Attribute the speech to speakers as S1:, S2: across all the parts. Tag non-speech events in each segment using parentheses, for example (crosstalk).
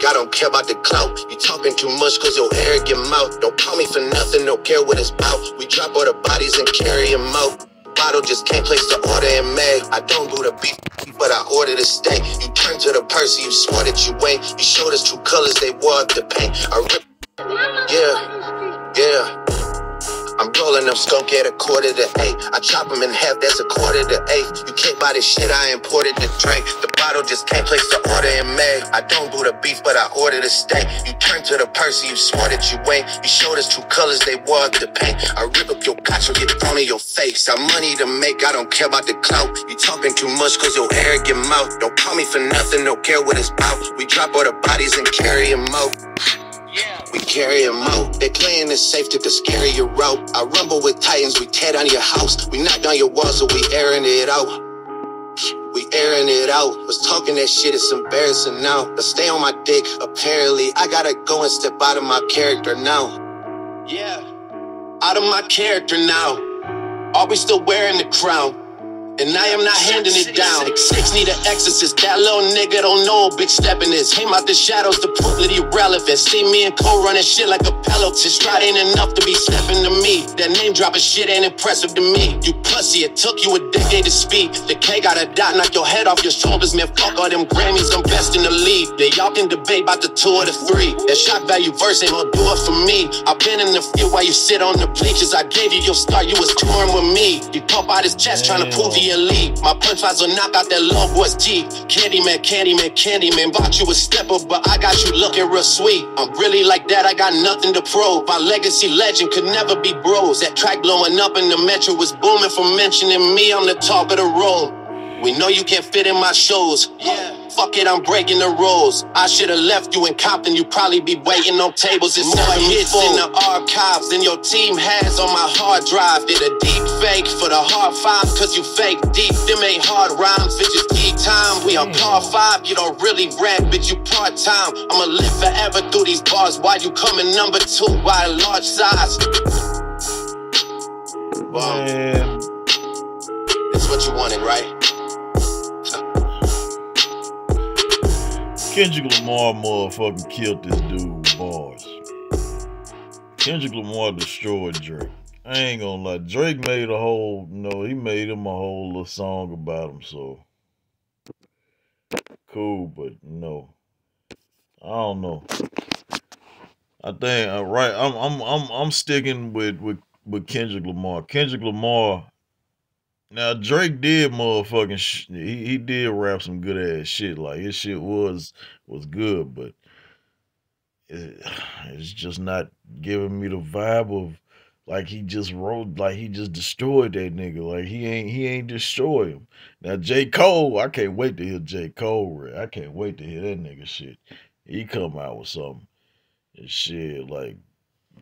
S1: I don't care about the clout. You talking too much cause your arrogant mouth. Don't call me for nothing, don't care what it's about. We drop all the bodies and carry them out. Bottle just can't place the order in May. I don't do the beef, but I order the steak. You turn to the person, you swore that you ain't. You showed us true colors, they wore up the paint. I rip, yeah, yeah. I'm rolling them skunk at a quarter to eight. I chop them in half, that's a quarter to eight. You can't buy this shit, I imported the drink. The bottle just can't place the order in May. I don't do the beef, but I order the steak. You turn to the person, you swore that you ain't. You showed us two colors, they wore up the paint. I rip up your couch and get thrown in your face. I money to make, I don't care about the clout. You talking too much cause your arrogant mouth. Don't call me for nothing, don't care what it's about. We drop all the bodies and carry them out. We carry them out. They playing it safe, took the scarier route. I rumble with titans, we tear down your house. We knock down your walls, so we airing it out. We airing it out. Was talking that shit, it's embarrassing now. But stay on my dick, apparently. I gotta go and step out of my character now. Yeah, out of my character now. Are we still wearing the crown? And I am not handing it down. Six need an exorcist. That little nigga don't know a big step in this. Came out the shadows to prove that he relevant. See me and Cole running shit like a peloton. Stride ain't enough to be stepping to me. That name dropping shit ain't impressive to me. You pussy, it took you a decade to speak. The K got a dot, knock your head off your shoulders, man. Fuck all them Grammys, I'm best in the league. Then y'all can debate about the two or the three. That shock value verse ain't gonna do it for me. I've been in the field while you sit on the bleachers. I gave you your start, you was touring with me. You pump out his chest trying to prove he elite. My punchlines will knock out that little boy's teeth. Candyman, Candyman, Candyman. Bought you a stepper, but I got you looking real sweet. I'm really like that, I got nothing to prove. My legacy legend could never be bros. That track blowing up in the metro was booming for mentioning me. I'm the top of the room. We know you can't fit in my shoes. Yeah. Fuck it, I'm breaking the rules. I should've left you in Compton. You probably be waiting on tables. It's more hits in the archives than your team has on my hard drive. Did a deep fake for the hard five, cause you fake deep. Them ain't hard rhymes, bitch, it's key time. We on par five, you don't really rap, bitch, you part time. I'ma live forever through these bars. Why you coming number two by a large size? Wow.
S2: Man,
S1: It's what you wanted, right?
S2: Kendrick Lamar motherfucking killed this dude bars. Kendrick Lamar destroyed Drake. I ain't gonna lie. Drake made a whole no, he made him a whole little song about him, so cool, but no. I don't know. I think uh, right. I'm I'm I'm I'm sticking with with with Kendrick Lamar. Kendrick Lamar. Now Drake did motherfucking sh- he he did rap some good ass shit. Like his shit was was good, but it, (sighs) it's just not giving me the vibe of like he just wrote like he just destroyed that nigga. Like he ain't he ain't destroy him. Now J. Cole, I can't wait to hear J. Cole. rap. I can't wait to hear that nigga shit. He come out with something and shit like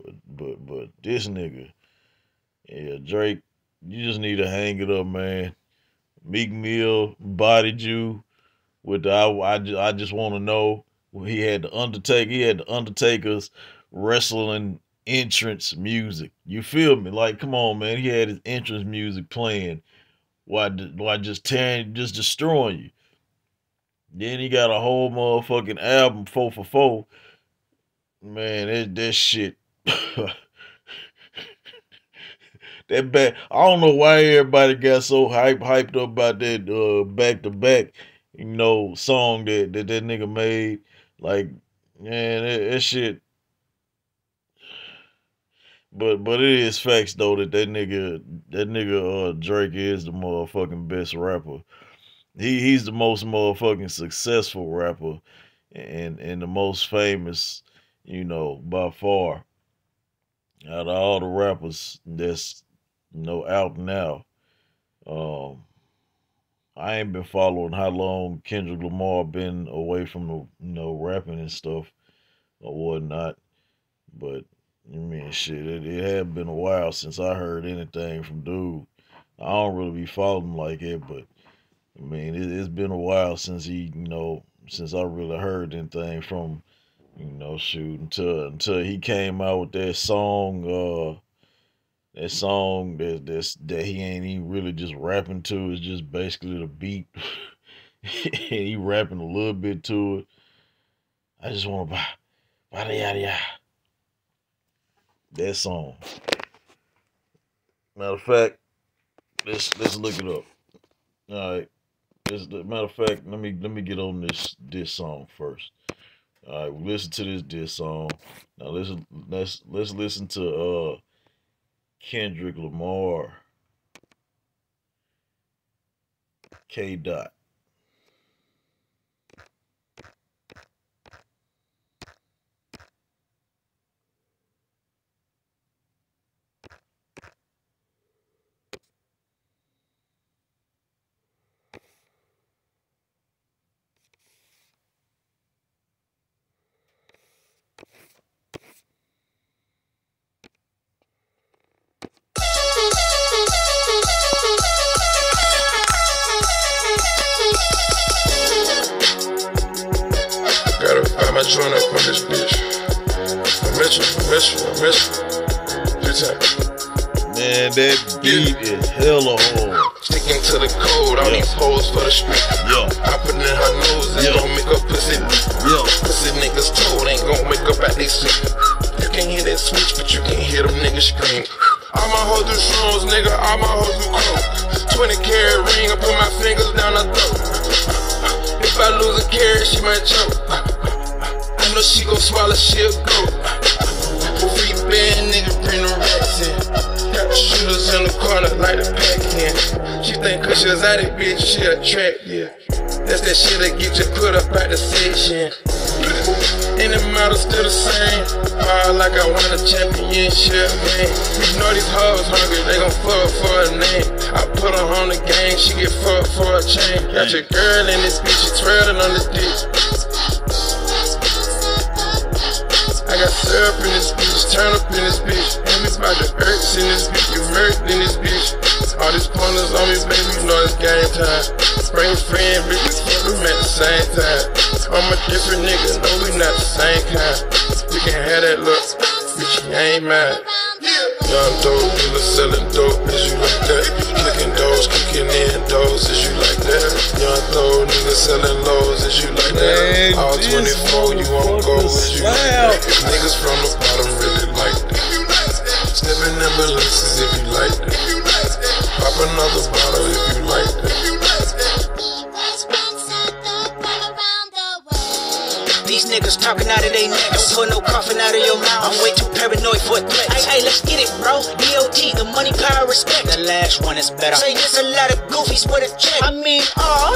S2: but but but this nigga, yeah, Drake, you just need to hang it up, man. Meek Mill bodied you with the I, I, ju- I just want to know he had the Undertaker, he had the Undertaker's wrestling entrance music. You feel me? Like, come on, man. He had his entrance music playing. Why? Why just tearing, just destroying you? Then he got a whole motherfucking album four for four. Man, that that shit. (laughs) that back. I don't know why everybody got so hype hyped up about that uh back to back, you know, song that that that nigga made. Like, man, that, that shit. But but it is facts though that that nigga that nigga uh Drake is the motherfucking best rapper. He he's the most motherfucking successful rapper and and the most famous, you know, by far. Out of all the rappers that's you know out now. Um I ain't been following how long Kendrick Lamar been away from the you know rapping and stuff or whatnot. But I mean shit, it, it had been a while since I heard anything from dude. I don't really be following like it, but I mean it, it's been a while since he, you know, since I really heard anything from you know, shoot until until he came out with that song, uh that song that that's that he ain't even really just rapping to, it's just basically the beat. (laughs) and he rapping a little bit to it. I just want to buy, bada yada yada. That song. Matter of fact, let's let's look it up. All right. Let's, matter of fact, let me let me get on this this song first. All right, listen to this this song. Now listen, let's let's listen to uh Kendrick Lamar, K. Dot.
S3: Good time.
S2: Man, that beat yeah. is hella hard.
S3: Sticking to the code, yeah. these hoes for the street.
S2: Yeah.
S3: Popping in her nose, it's yeah. gon' make her pussy.
S2: Yeah.
S3: Pussy niggas told ain't gon' wake up at they sleep. You can hear that switch, but you can't hear them niggas scream. All my hoes do shrooms, nigga, all my hoes do coke. 20 carat ring, I put my fingers down her throat. If I lose a carat, she might choke I know she gon' swallow, she'll go. Band nigga bring the racks in. Got the shooters in the corner like the pack in. She think cause she was out of bitch, she attractive. That's that shit that get you put up at the section. And the model still the same. Ball like I won a championship, man. You know these hoes hungry, they gon' fuck for a name. I put her on the game, she get fucked for a chain. Got your girl in this bitch, she twirling on the dick. I got syrup in this bitch, turn up in this bitch. And it's about the earths in this bitch, you murked in this bitch. All these corners on me, baby, you know it's game time. Bring a friend, bitches, fuck them at the same time. I'm a different nigga, no, we not the same kind. You can have that look, bitch, you ain't mine. Young dope dealer selling dope, is you like that? Clicking doors, kicking in doors, is you like that? Young dope nigga selling lows, is you like that? All 24,
S4: Don't put no coffin out of your mouth. I'm way too paranoid for a threat. Hey, hey, let's get it, bro. DOT, the money, power, respect. The last one is better. Say there's a lot of goofies with a check. I mean, oh,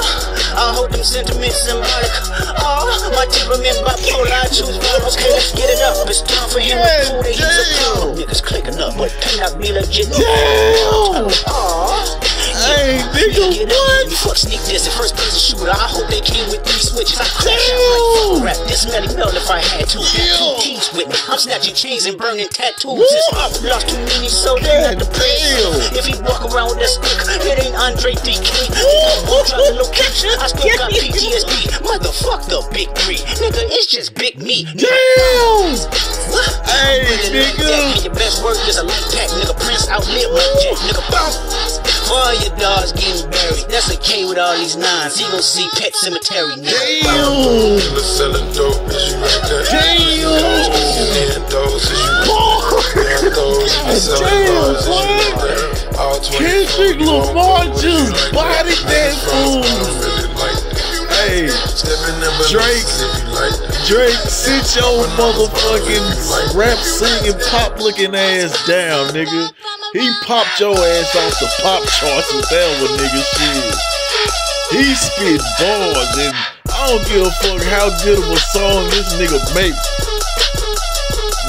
S4: I hope them sentiments symbolic. Oh, my temperament bipolar, I choose violence. Okay, let's get it up. It's time for him yeah, to pull the he's a. Niggas clicking up, but can not be legit.
S2: Damn! Oh, uh, Hey, nigga, what?
S4: Fuck sneak this, first person shooter. I hope they came with three switches. I crash out like rap. This Melly Mel if I had to. Two keys with me. I'm snatching chains and burning tattoos. I've lost too many soldiers at the place. If he walk around with that stick, it ain't Andre DK. Won't drop the location. I still got PTSD. Motherfuck the big three. Nigga, it's just big me.
S2: Damn! Hey, nigga.
S4: Your best work is a light pack, nigga. Prince outlive my jet, nigga. Boom. For all your dogs getting buried, that's a K with all these nines. He gon' see Pet Cemetery, nigga.
S2: Damn!
S3: Selling dope, is you like that?
S2: Damn! Kendrick Lamar just bodied that fool. Hey, Drake, Drake, sit your motherfucking rap singing pop looking ass down, nigga. He popped your ass off the pop charts with that one, nigga. Shit. He spit bars, and I don't give a fuck how good of a song this nigga make.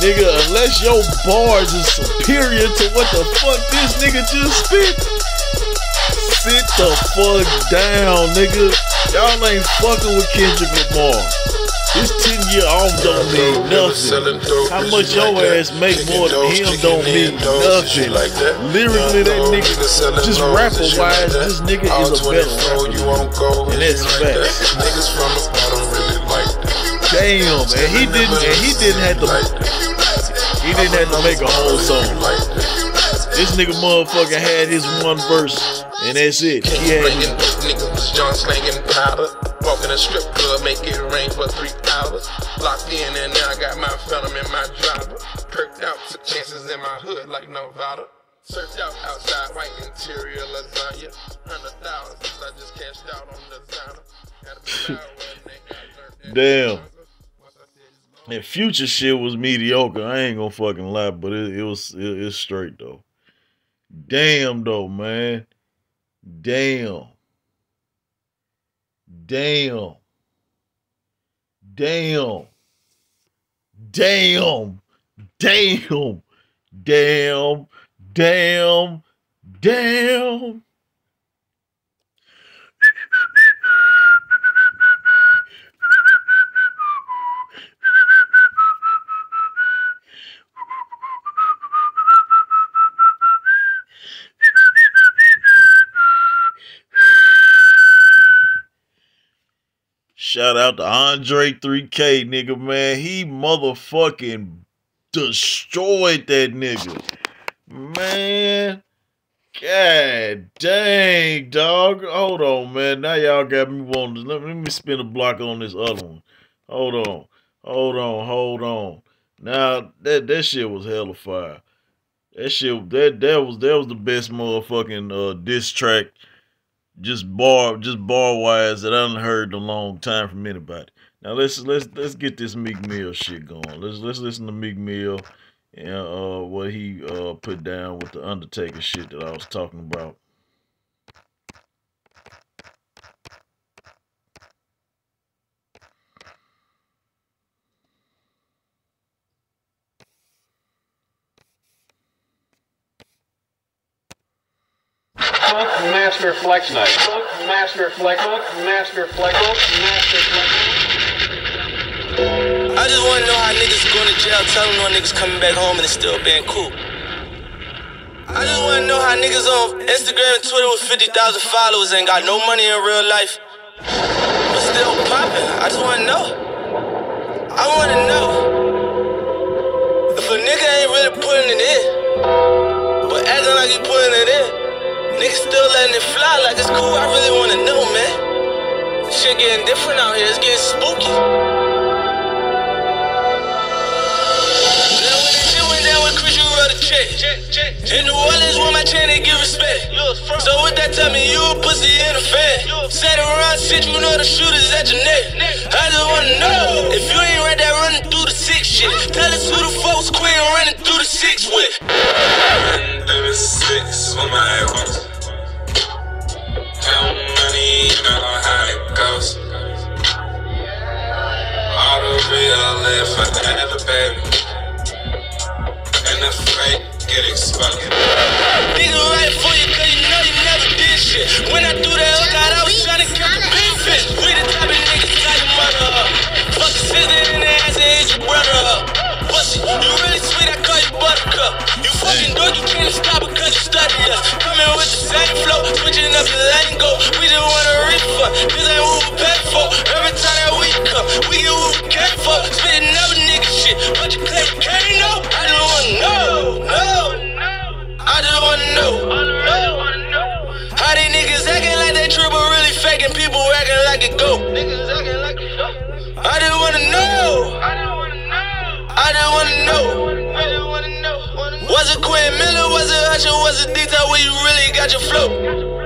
S2: Nigga, unless your bars is superior to what the fuck this nigga just spit, sit the fuck down, nigga. Y'all ain't fucking with Kendrick Lamar. This 10 year off don't mean nothing. How much your ass make more than him don't mean nothing. Lyrically, that nigga, just rapper wise, this nigga is a better rapper. And that's facts. Damn, and he didn't, and he didn't have to, he didn't have to make a whole song. This nigga motherfucker had his one verse, and that's it. He had.
S3: John slanging powder. Walk in a strip club, make it rain for three hours. Locked in and now I got my phantom in my driver. Perked out, took chances in my hood like Nevada. Searched out outside, white interior lasagna. Hundred thousands, I just cashed out on designer. Had a bizarre wedding, I learned that
S2: Damn.
S3: Once I said it's long.
S2: And future shit was mediocre. I ain't gonna fucking lie, but it, it was it, it's straight though. Damn though, man. Damn. Damn. Damn. Damn. Damn. Damn. Damn. Damn. Shout out to Andre 3K, nigga, man. He motherfucking destroyed that nigga. Man. God dang, dog. Hold on, man. Now y'all got me wanting. Let, me, let me spin a block on this other one. Hold on. Hold on. Hold on. Now that that shit was hella fire. That shit that that was that was the best motherfucking uh diss track just bar just bar wise that I done heard in a long time from anybody. Now let's let's let's get this Meek Mill shit going. Let's let's listen to Meek Mill and uh what he uh put down with the Undertaker shit that I was talking about.
S5: Master Flex. Funk Master Flex. Funk Master Flex. Funk Master Flex.
S6: I just wanna know how niggas going to jail telling no niggas coming back home and it's still being cool. I just wanna know how niggas on Instagram and Twitter with 50,000 followers ain't got no money in real life. But still popping. I just wanna know. I wanna know. If a nigga ain't really putting it in, but acting like he putting it in, niggas still letting it fly like it's cool. I really wanna know, man. Shit getting different out here. It's getting spooky. Now when that shit went down with Chris, you wrote a check. In New Orleans, with my chain, they give respect. So with that, tell me you a pussy and a fan. Sat around shit, you know the shooters at your neck. I just wanna know if you ain't right there running through the six shit. Tell us who the folks queen running through the six with.
S3: Through the six with my you
S6: study us. Coming with the same flow, switching up your lingo. We just want a refund. This ain't what we paid for. Every time that we come, we get what we came for. Spitting up nigga shit, but you claim you can't know. I just wanna know, no. I just wanna know. How these niggas acting like they true, but really faking people acting like it go. Niggas acting like it go. I just wanna know. I just wanna know. Was it Quinn Miller? Was it Usher? Was it detail where you really got your flow?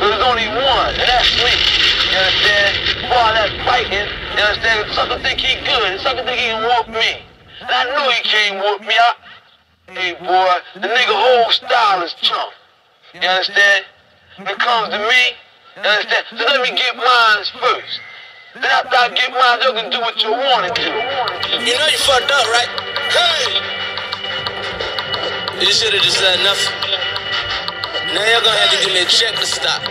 S7: There's only one, and that's me. You understand? For all that fighting, you understand? Sucker think he good. Sucker think he can whoop me. And I know he can't whoop me. I, hey, boy, the nigga whole style is chump. You understand? When it comes to me, you understand? So let me get mine first. Then after I get mine, you can do what you want to do.
S6: You know you fucked up, right? Hey! You should've just said nothing. Now you're gonna have to give me a check to stop.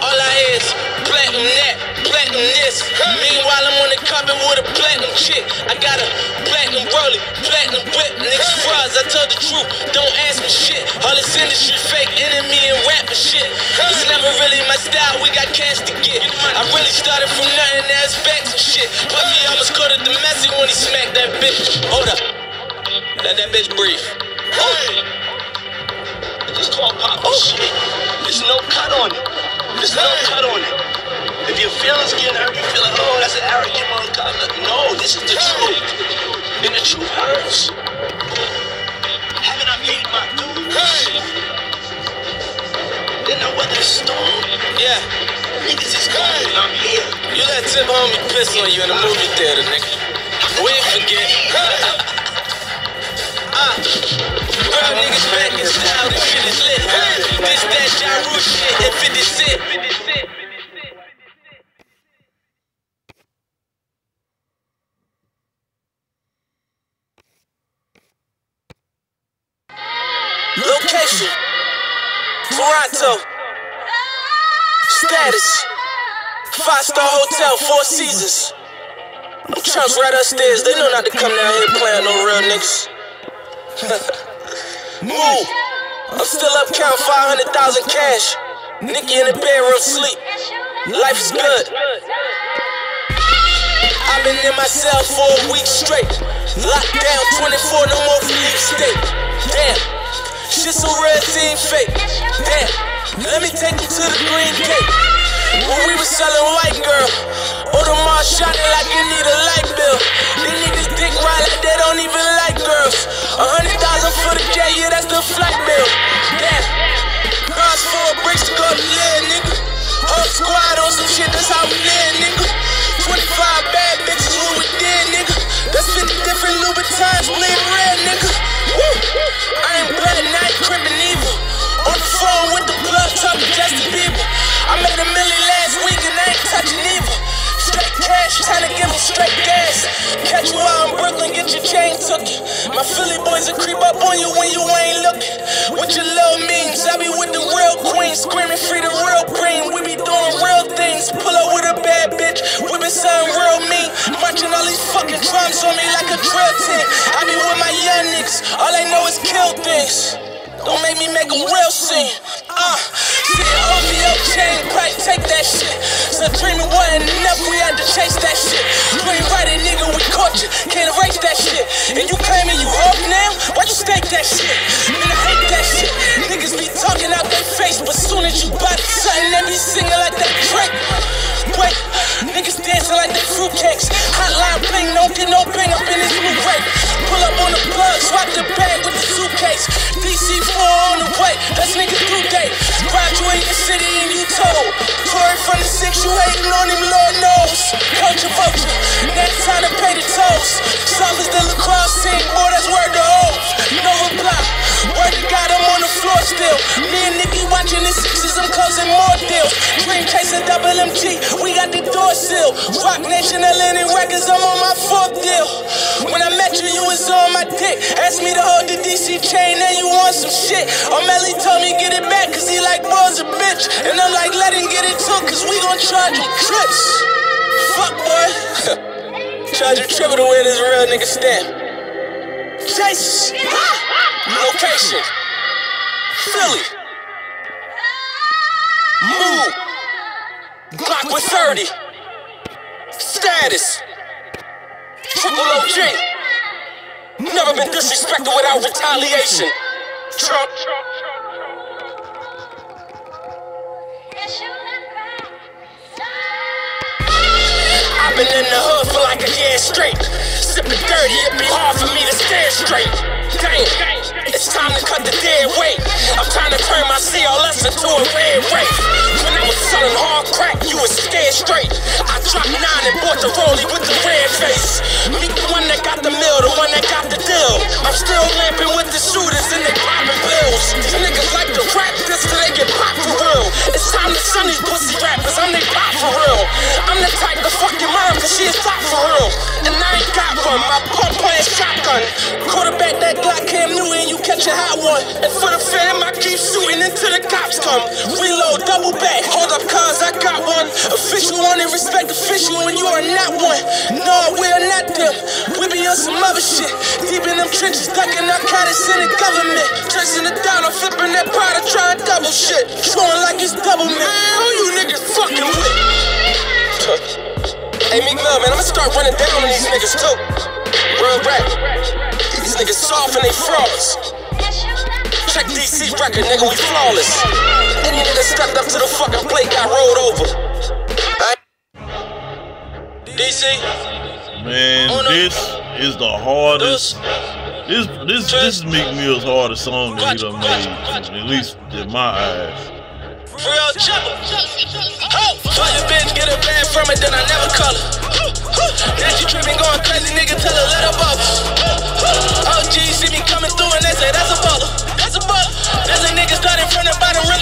S6: All I is platinum that, platinum this. Meanwhile, I'm on the carpet with a platinum chick. I got a platinum rollie, platinum whip. Niggas frauds, I told the truth. Don't ask me shit. All this industry fake enemy and rap and shit. It's never really my style, we got cash to get. I really started from nothing, now it's back to shit. Puffy almost caught a domestic when he smacked that bitch. Hold up. Let that bitch breathe. Hey! Call pop oh. shit. There's no cut on it. There's no cut on it. If your feelings get hurt, you feel like, oh, that's an arrogant motherfucker. No, this is the truth. And the truth hurts. Haven't I made my dude? Hey! Then I weather the storm. Yeah. Niggas is gone and I'm here. You let Tim homie piss on you in the movie theater, nigga. We ain't forget. (laughs) uh, real niggas back in style, this shit is This that shit and 50 Cent. Location Toronto. Status Five star hotel, Four Seasons. Them trunks right upstairs. They know not to come down here playing no real niggas. (laughs) Move. I'm still up count 500,000 cash. Nikki in the bedroom sleep. Life is good. I've been in my cell for a week straight. Locked down 24, no more Philippe state. Damn. Shit so red, team fake. Damn, let me take you to the green gate. When we was selling white girl, Audemars it like you need a light bill. Dick right like they don't even like girls. A hundred thousand for the jet, yeah, that's the flight bill. Yeah. full of bricks to go to live, nigga. Whole squad on some shit, that's how we live, nigga. 25 bad bitches, what we did, nigga. That's 50 different Louboutins, bleed red, nigga. Woo. I ain't blood, ain't crippin' evil. On the phone with the blood talking just Justin Bieber. I made a million last week and I ain't touching evil. Straight cash, trying to give them straight gas. Catch you out in Brooklyn, get your chain took. My Philly boys will creep up on you when you ain't looking. With your little means, I be with the real queen, screaming free the real green. We be doing real things. Pull up with a bad bitch, we been something real mean. Marching all these fucking drums on me like a drill team. I be with my young niggas, all they know is kill things. Don't make me make a real scene. Uh, OVO chain? Take that shit. So dreaming wasn't enough, we had to chase that shit. You ain't right, nigga, we caught you. Can't erase that shit. And you claiming you off now? Why you stake that shit? Man, I hate that shit. Niggas be talking out their face, but soon as you buy something, they be singing like that Drake. Wait, niggas dancing like they fruitcakes. Hotline bling, don't get no bang up in this blue break. Pull up on the plug, swap the bag with the suitcase. DC4 on the way, that's nigga through day. Graduate the city and you told. Tory from the six, you hating on him, Lord knows. Culture vulture, next time to pay the tolls. Suffers the lacrosse team, boy, that's word Floor still. Me and Nicky watching the sixes, I'm closing more deals. Dream chasing double MG, we got the door sealed. Rock Nation, Atlantic Records, I'm on my fourth deal. When I met you, you was on my dick. Asked me to hold the DC chain, and you want some shit. O'Malley told me get it back, cause he like boys a bitch. And I'm like, let him get it too, cause we gon' charge him trips. Fuck, boy. (laughs) charge him triple to wear this real nigga stamp. Jesus. Location. Philly. Move. Glock with 30. Status. Triple OG. Never been disrespected without retaliation. Trump. I've been in the hood for like a year straight. Sipping dirty, it'd be hard for me to stare straight. Damn, it's time to cut the dead weight. I'm trying to turn my CLS into a red race. When I was selling hard crack, you was scared straight. And for the fam, I keep shooting until the cops come. Reload, double back, hold up cars, I got one. Official one and respect official when you are not one. No, we are not them. We be on some other shit. Deep in them trenches, ducking narcotics in the government. Tracing it down, I'm flipping that powder, trying double shit. Showing like it's double man. Who you niggas fucking with? Hey, Meek Mill, man, I'ma start running down on these niggas too. Real rap. These niggas soft and they frauds. Record, nigga, we flawless. Any nigga stepped up to the fucking plate got rolled over. DC,
S2: Man, this is the hardest. This this this is Meek Mill's hardest song that he done made, at least in my eyes.
S6: real chopper. Oh, fuck your bitch, get a bag from it, then I never call her. Now she tripping, going crazy, nigga, tell her let her bubble. OG see me coming through and they say that's a baller. That's a nigga starting from the bottom, really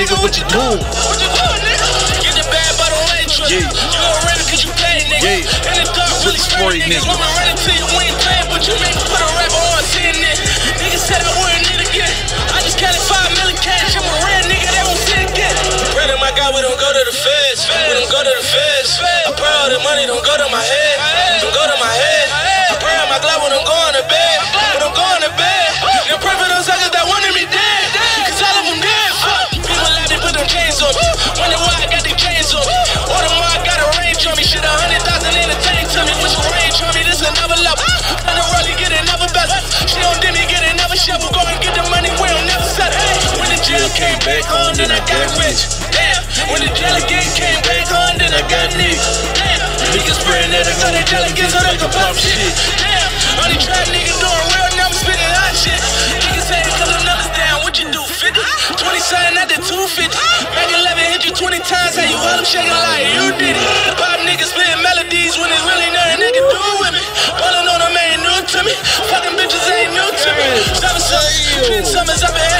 S6: nigga? What you doing? What you doing, nigga? Get the bad by the way,
S2: Yeah.
S6: You gon' run it cause you pay, nigga.
S2: Yeah.
S6: And the dark really
S2: Spray
S6: niggas.
S2: nigga.
S6: Wanna run into you, we ain't playing, but you make me put a rapper on CNN. Niggas said I wouldn't need again. I just counted five million cash. I'm a real nigga that won't see again. Brother, my God, we don't go to the feds. We don't go to the feds. I pray all the money don't go to my head. Came back home, then I got rich. Damn. When the delegate came back home, then I got niggas. Niggas praying that I got the delegates so they can pop shit. Damn. Only trap niggas doing real, never spitting hot shit. Niggas saying cause I'm numbers down, what you do, 50? 20 something, I did 250. Mac 11 hit you 20 times, how you hold them shaking like you did it. Pop niggas spitting melodies when it's really nothing they can do with me. Ballin' on them ain't new to me. Fucking bitches ain't new to me. Summers, ten summers, I've been at the